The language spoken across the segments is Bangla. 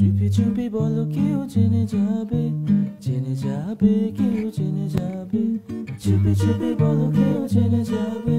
চুপি চুপি বলো কেউ জেনে যাবে জেনে যাবে, কেউ জেনে যাবে। চুপি চুপি বলো কেউ জেনে যাবে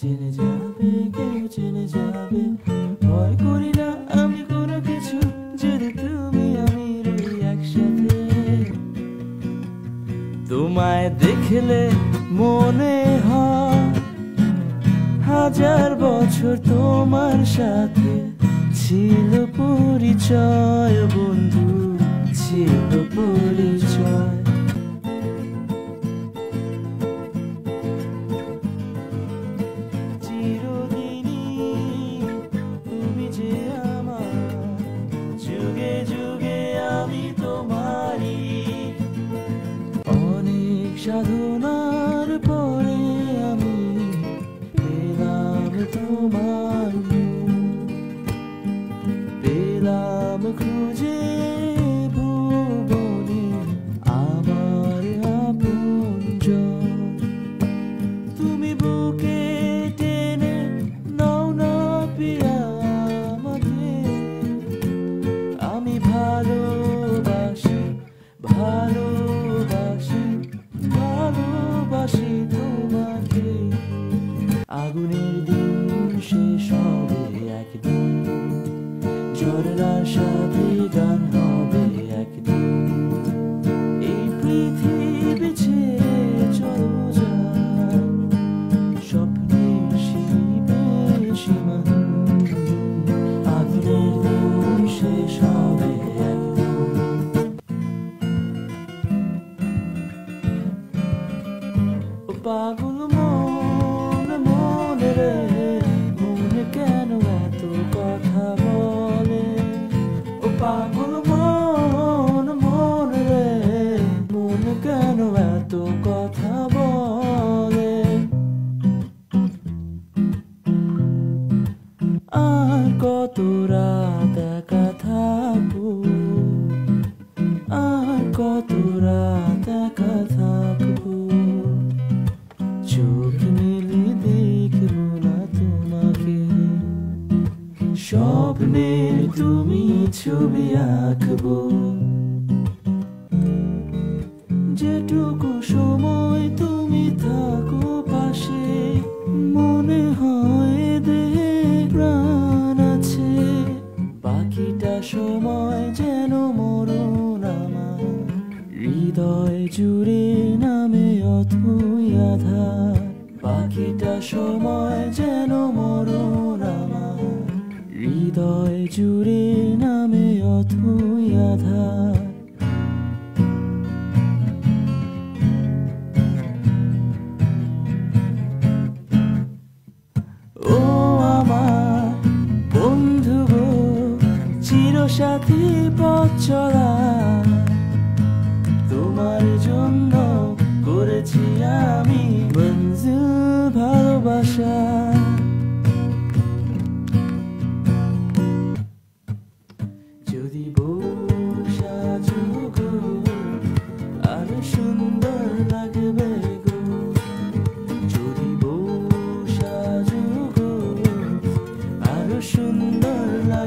জেনে যাবে, কেউ জেনে যাবে। ভয় করি না আমি কোনো কিছু, যদি তুমি আমি রই একসাথে। তোমায় দেখলে মনে হয় হাজার বছর তোমার সাথে ছিল পরিচয়। সাধনার পরে আমি পেলাম তোমার। পেলাম খুঁজে আমার তুমি বুকে না আমি ভালোবাসি ভালোবাসি ভালোবাসি তোমাকে। আগুনের দিন শেষ হবে একদিন। ঝরনার সাথে গান পাগল মন, মনে রে, মনে কেন এত কথা বলে? ও পাগল মন, মনে রে, মনে কেন এত কথা বলে? আর কত রাত একা থাকব? স্বপ্নের তুমি ছবি আঁকবো। যেটুকু সময় তুমি থাকো পাশে, মনে হয় দেহে প্রাণ আছে। বাকিটা সময় যেন মরণ আমার, হৃদয় জুড়ে নামে অথই আধার। বাকিটা সময় যেন জুড়ে নামে অথই ও আমার বন্ধু গো চিরসাথী পথ চলা। তোমার জন্য